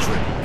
children.